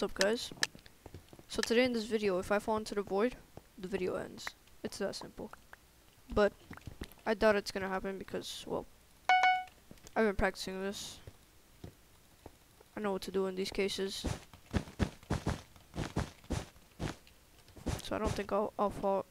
What's up guys? So today in this video, if I fall into the void, the video ends. It's that simple. But, I doubt it's gonna happen because, well, I've been practicing this. I know what to do in these cases. So I don't think I'll, I'll fall